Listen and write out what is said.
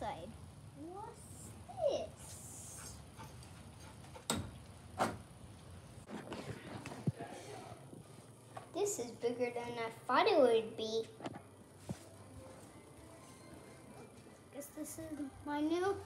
outside. What's this? This is bigger than I thought it would be. Guess this is my new